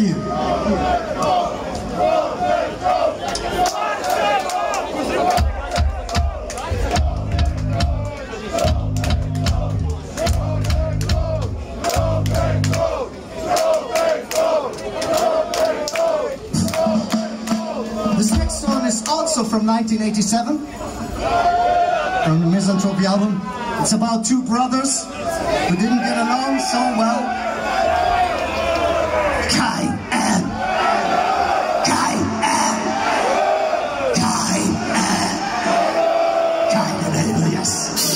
This next song is also from 1987, from the Misanthropy album. It's about two brothers who didn't get along so well and